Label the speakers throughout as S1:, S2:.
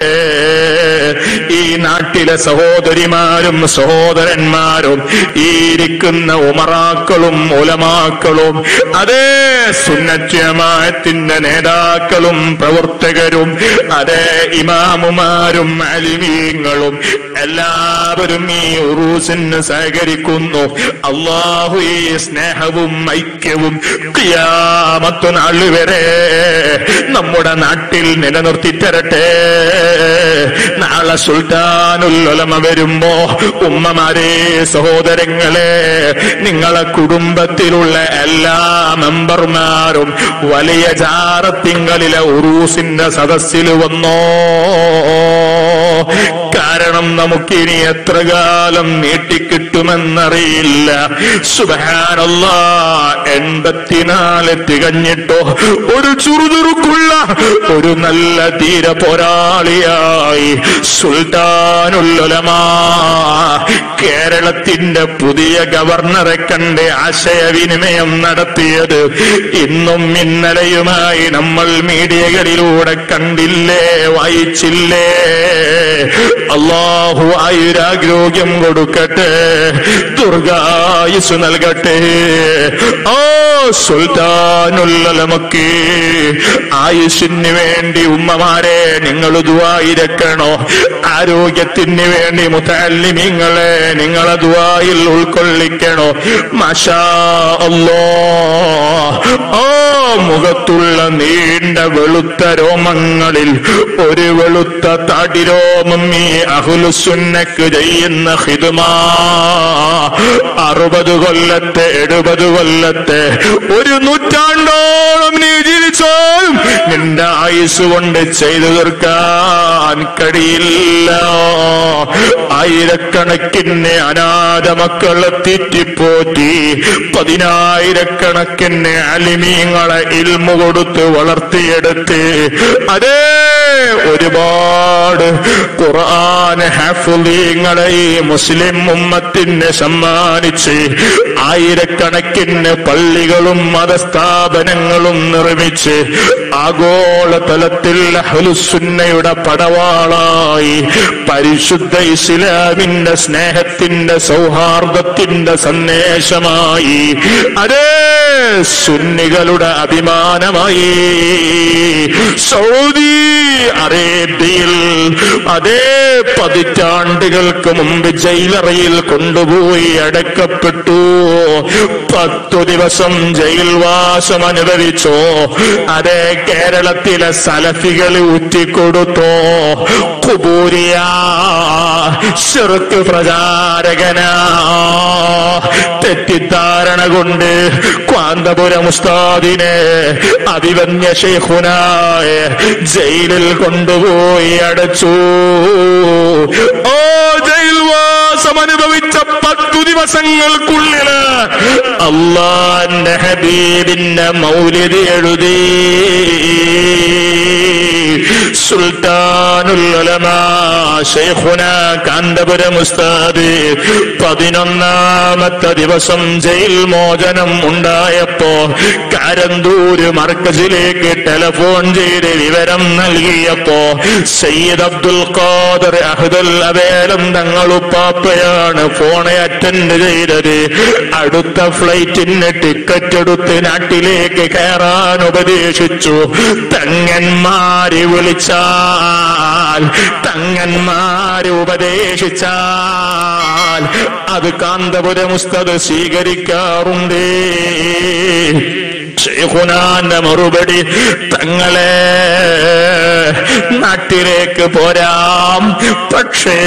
S1: ഈ നാട്ടിലെ സഹോദരിമാരും സഹോദരന്മാരും ഈ ഇരിക്കുന്ന ഉമറാക്കളും ഉലമാക്കളും അതേ സുന്നത്യമായത്തിന്റെ നേതാക്കളും പ്രവർത്തകരും അതേ ഇമാമുമാരും അലിമീങ്ങളും എല്ലാവരും ഈ ഉറൂസിന് സഹകരിക്കുന്നു. അള്ളാഹു ഈ സ്നേഹവും ഐക്യവും ക്രിയാമത്തു നാളുവരെ വരെ നമ്മുടെ നാട്ടിൽ നിലനിർത്തി തരട്ടെ നാളെ സുൽത്താനുല്ലമ വരുമ്പോ ഉമ്മമാരെ സഹോദരങ്ങളെ നിങ്ങളെ കുടുംബത്തിലുള്ള എല്ലാ മെമ്പർമാരും വലിയ ജാറത്തിങ്കളിലെ ഉറൂസിന്റെ സദസ്സിൽ വന്നോ? കാരണം നമുക്കിനി എത്ര കാലം നീട്ടിക്കിട്ടുമെന്നറിയില്ല. സുബഹാനല്ല എൺപത്തിനാല് തികഞ്ഞിട്ടോ? ഒരു ചുറുചുറുക്കുള്ള ഒരു നല്ല തീര പോരാളിയായി സുൽത്താനുല്ലമാ കേരളത്തിന്റെ പുതിയ ഗവർണറെ കണ്ട് ആശയവിനിമയം നടത്തിയത് ഇന്നും ഇന്നലെയുമായി നമ്മൾ മീഡിയകളിലൂടെ കണ്ടില്ലേ? വായിച്ചില്ലേ? അള്ളാഹു ആയുരാഗ്രോഗ്യം കൊടുക്കട്ടെ ദുർഗായുസ് നൽകട്ടെ. ഓ ആയുഷിന് വേണ്ടി ഉമ്മമാരെ നിങ്ങൾ ദുവായിരക്കണോ? ആരോഗ്യത്തിന് വേണ്ടി മുത്തല്ലിമിങ്ങളെ നിങ്ങളെ ദുവായിൽ ഉൾക്കൊള്ളിക്കണോ? മഷാ ഓ മുഖത്തുള്ള നീണ്ട വെളുത്ത രോമങ്ങളിൽ ഒരു വെളുത്ത താടിരോമം ഈ അഹുലുസുന്നക്ക് ചെയ്യുന്ന ഹിതുമാ. അറുപത് കൊല്ലത്തെ എഴുപത് കൊല്ലത്തെ ഒരു നൂറ്റാണ്ടോളം നീ ജീവിച്ചോളും നിന്റെ ആയുസ് കൊണ്ട് ചെയ്തു തീർക്കാൻ കഴിയില്ല. ആയിരക്കണക്കിന് അനാഥ മക്കളെ തീറ്റിപ്പോറ്റി പതിനായിരക്കണക്കിന് അലിമീങ്ങളെ ഇൽമു കൊടുത്ത് വളർത്തിയെടുത്ത് അതേ ഒരുപാട് ഖുർആൻ ഹാഫുലീങ്ങളെ മുസ്ലിം ഉമ്മത്തിന് സമ്മാനിച്ച് ആയിരക്കണക്കിന് പള്ളികളും മതസ്ഥാപനങ്ങളും നിർമ്മിച്ച് ആഗോളതലത്തിൽ തലത്തിൽ അഹ്ലുസുന്നയുടെ പടവാളായി പരിശുദ്ധ ഇസ്ലാമിന്റെ സ്നേഹത്തിന്റെ സൗഹാർദ്ദത്തിന്റെ സന്ദേശമായി. അതേ സുന്നികളുടെ അഭിമാനമായി. സൗദി അറേബ്യയിൽ അതേ പതിറ്റാണ്ടുകൾക്ക് മുമ്പ് ജയിലറയിൽ കൊണ്ടുപോയി അടക്കപ്പെട്ടു. പത്തു ദിവസം ജയിൽവാസം അനുഭവിച്ചോ? അതേ കേരളത്തിലെ സലഫികൾ ഊറ്റിക്കൊടുത്തോ? കുബൂരിയ ചെറുക്ക് പ്രചാരകന. തെറ്റിദ്ധാരണ കൊണ്ട് കാന്തപുരം ഉസ്താദിനെ അതിവന്യ ഷെയ്ഖുനായ ജയിലിൽ കൊണ്ടുപോയി അടച്ചു. ഓ ജയിൽവാസം അനുഭവിച്ച പത്തു ദിവസങ്ങൾക്കുള്ളിൽ അള്ളാന്റെ ഹബീബിന്റെ മൗലിത് എഴുതി. കാന്തപുരം ഉസ്താദ് പതിനൊന്നാമത്തെ ദിവസം ജയിൽ മോചനം ഉണ്ടായപ്പോ കാരന്തൂര് മർക്കസിലേക്ക് ടെലിഫോൺ ചെയ്ത് വിവരം നൽകിയപ്പോ സയ്യിദ് അബ്ദുൽ ഖാദർ അഹ്ദൽ അവേലം തങ്ങളുപ്പാപ്പയാണ് ഫോണെ അറ്റൻഡ് ചെയ്തത്? അടുത്ത ഫ്ലൈറ്റിന് ടിക്കറ്റ് എടുത്ത് നാട്ടിലേക്ക് കയറാൻ ഉപദേശിച്ചു. തങ്ങന്മാര് വിളിച്ചാൽ തങ്ങന്മാര് ഉപദേശിച്ചാൽ അത് കാന്തപുരം ഉസ്തത് സ്വീകരിക്കാറുണ്ട്. ഷെയ്ഖുനാന്റെ മറുപടി തങ്ങളെ നാട്ടിലേക്ക് പോരാം. പക്ഷേ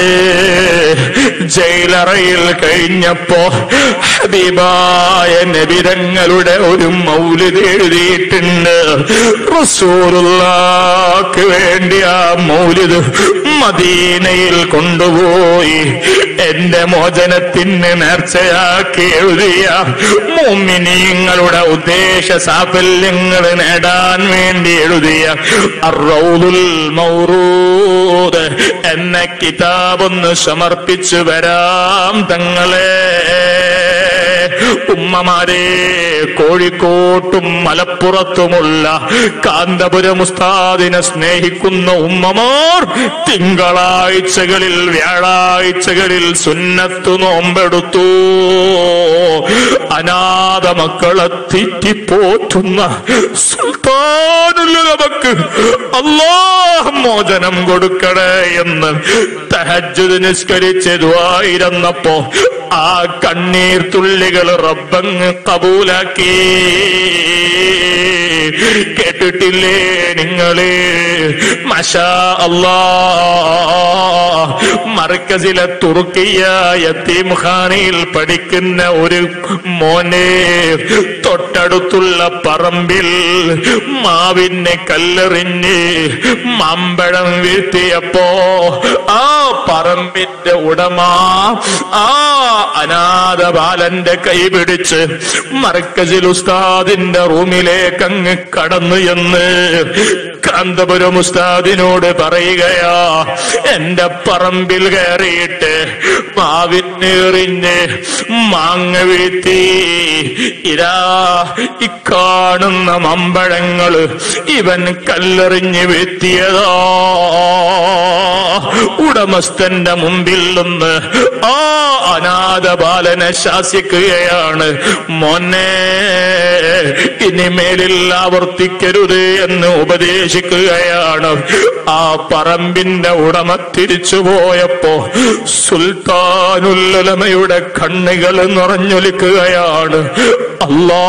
S1: ജയിലറയിൽ കഴിഞ്ഞപ്പോ ഹബീബായ നബിരങ്ങളുടെ ഒരു മൗലിത് എഴുതിയിട്ടുണ്ട്. റസൂലുള്ളാക്ക് വേണ്ടി ആ മൗലിത് മദീനയിൽ കൊണ്ടുപോയി എന്റെ മോചനത്തിന് നേർച്ചയാക്കി എഴുതിയ മോമിനിങ്ങളുടെ ഉദ്ദേശ സാഫല്യങ്ങൾ നേടാൻ വേണ്ടി എഴുതിയ മൗറൂദ് എന്ന കിതാബൊന്ന് സമർപ്പിച്ചു വരാം തങ്ങളെ. ഉമ്മമാരെ കോഴിക്കോട്ടും മലപ്പുറത്തുമുള്ള കാന്തപുരം ഉസ്താദിനെ സ്നേഹിക്കുന്ന ഉമ്മമാർ തിങ്കളാഴ്ചകളിൽ വ്യാഴാഴ്ചകളിൽ സുന്നത്ത് നോമ്പെടുത്തു. അനാഥ മക്കളെ തിറ്റിപ്പോറ്റുന്ന സുൽത്താനുള്ള നമുക്ക് അള്ളാഹ് മോചനം കൊടുക്കണേ എന്ന് തഹജ്ജുദ് നിസ്കരിച്ച് ദുആയിരുന്നപ്പോ ആ കണ്ണീർ തുള്ളികൾ റബ്ബങ്ങ് കബൂലാക്കി. കേട്ടിട്ടില്ലേ നിങ്ങളെ? മഷാ അല്ലാ. മർക്കസിലെ തുർക്കിയ യത്തീംഖാനയിൽ പഠിക്കുന്ന ഒരു മോനെ തൊട്ടടുത്തുള്ള പറമ്പിൽ മാവിനെ കല്ലെറിഞ്ഞ് മമ്പഴം വീഴ്ത്തിയപ്പോ ആ പറമ്പിന്റെ ഉടമ ആ അനാഥ ബാലന്റെ കൈ പിടിച്ച് മർക്കസിൽ ഉസ്താദിന്റെ റൂമിലേക്ക് അങ്ങ് കടന്നു എന്ന് കാന്തപുരം ഉസ്താദിനോട് പറയുകയാ എന്റെ പറമ്പിൽ കയറിയിട്ട് മാവിനെറിഞ്ഞ് മാങ്ങ വീഴ്ത്തി. ഇരാ ഇക്കാണുന്ന മമ്പഴങ്ങൾ ഇവൻ കല്ലെറിഞ്ഞ് വീഴ്ത്തിയതാ. ഉടമസ്ഥന്റെ മുമ്പിൽ നിന്ന് ആ അനാഥ ബാലനെ ശാസിക്കുകയാണ്. മോനെ ഇനിമേലിൽ ആവർത്തിക്കരുത് എന്ന് ഉപദേശിക്കുകയാണ് ആ പറമ്പിന്റെ ഉടമ തിരിച്ചു പോയപ്പോ സുൽത്താനുല്ലമയുടെ കണ്ണുകൾ നിറഞ്ഞൊലിക്കുകയാണ്. അല്ലാ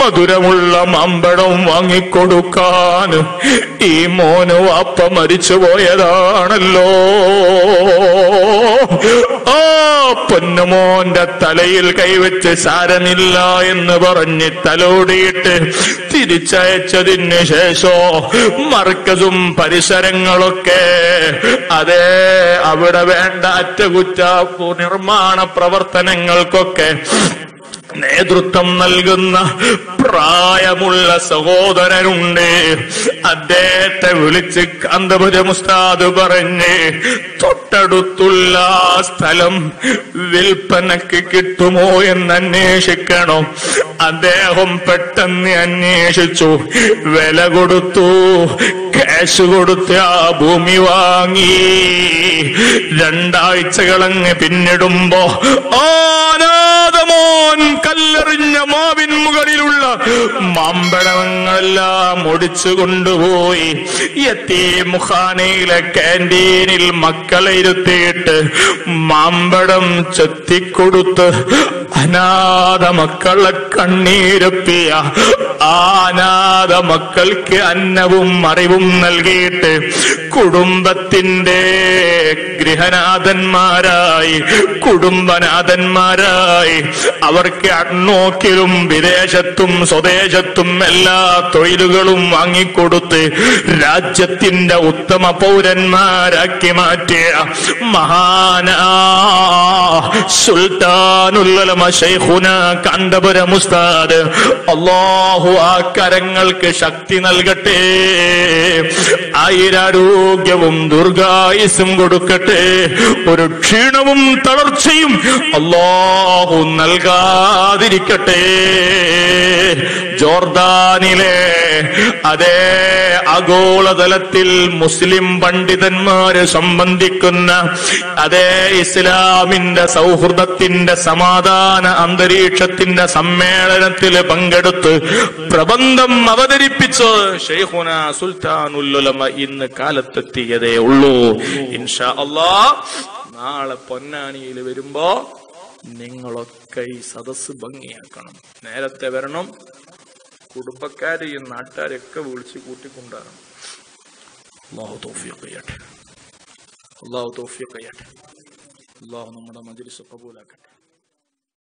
S1: മധുരമുള്ള മമ്പടം വാങ്ങിക്കൊടുക്കാൻ ഈ മോന് വാപ്പ മരിച്ചു പോയതാണല്ലോ. ആ പൊന്നുമോന്റെ തലയിൽ കൈവച്ച് സാരമില്ല എന്ന് പറഞ്ഞ് തലോടിയിട്ട് തിരിച്ചയച്ചതിന് ശേഷോ മർക്കസും പരിസരങ്ങളൊക്കെ. അതെ അവിടെ വേണ്ട അറ്റകുറ്റ നിർമ്മാണ പ്രവർത്തനങ്ങൾക്കൊക്കെ. നേതൃത്വം നൽകുന്ന പ്രായമുള്ള സഹോദരനുണ്ട്. അദ്ദേഹത്തെ വിളിച്ച് കാന്തപുരം ഉസ്താദ് പറഞ്ഞ് തൊട്ടടുത്തുള്ള സ്ഥലം വിൽപ്പനക്ക് കിട്ടുമോ എന്ന് അന്വേഷിക്കണം. അദ്ദേഹം പെട്ടെന്ന് അന്വേഷിച്ചു. വില കൊടുത്തു ക്യാഷ് കൊടുത്ത് ആ ഭൂമി വാങ്ങി. രണ്ടാഴ്ചകളങ്ങ് പിന്നിടുമ്പോ ആനാദമോൻ மாம்பழம் മാമ്പഴങ്ങളെല്ലാം ഒടിച്ചു കൊണ്ടുപോയി. എത്തി മുഖാനയിലെ ക്യാന്റീനിൽ മക്കളെ ഇരുത്തിയിട്ട് മാമ്പഴം ചെത്തിക്കൊടുത്ത് അനാഥ മക്കളെ കണ്ണീരൊപ്പിയ. ആ അനാഥ മക്കൾക്ക് അന്നവും അറിവും നൽകിയിട്ട് കുടുംബത്തിന്റെ ഗൃഹനാഥന്മാരായി കുടുംബനാഥന്മാരായി. അവർക്ക് അണ്ണോക്കിലും വിദേശത്തും സ്വദേശത്തും എല്ലാ തൊഴിലുകളും വാങ്ങിക്കൊടുത്ത് രാജ്യത്തിന്റെ ഉത്തമ പൗരന്മാരാക്കി മാറ്റിയ മഹാനാ സുൽത്താനുല്ലമ ഉസ്താദ് അള്ളാഹു ആ കരങ്ങൾക്ക് ശക്തി നൽകട്ടെ. ആയിരാരോഗ്യവും ദുർഗായുസും കൊടുക്കട്ടെ. ഒരു ക്ഷീണവും തളർച്ചയും അള്ളാഹു നൽകാതിരിക്കട്ടെ. ജോർദാനിലെ അതേ ആഗോളതലത്തിൽ മുസ്ലിം പണ്ഡിതന്മാരെ സംബന്ധിക്കുന്ന അതേ ഇസ്ലാമിന്റെ സൗഹൃദത്തിന്റെ സമാധാന അന്തരീക്ഷത്തിന്റെ സമ്മേളനത്തിൽ പങ്കെടുത്ത് പ്രബന്ധം അവതരിപ്പിച്ച് ഷെയ്ഖുന സുൽത്താനുല്ലുലമ ഇന്ന് കാലത്തെത്തിയതേ ഉള്ളൂ. ഇൻഷാ അള്ളാ നാളെ പൊന്നാനിയിൽ വരുമ്പോ നിങ്ങളൊക്കെ ഈ സദസ് ഭംഗിയാക്കണം. നേരത്തെ വരണം കുടുംബക്കാരെയും നാട്ടുകാരെയൊക്കെ വിളിച്ച് കൂട്ടിക്കൊണ്ടാണ്. അള്ളാഹു തോഫിയൊക്കെ ചെയ്യട്ടെ അള്ളാഹു തോഫിയൊക്കെ ചെയ്യട്ടെ അള്ളാഹു നമ്മുടെ മജിലിസ് കബൂലാക്കട്ടെ.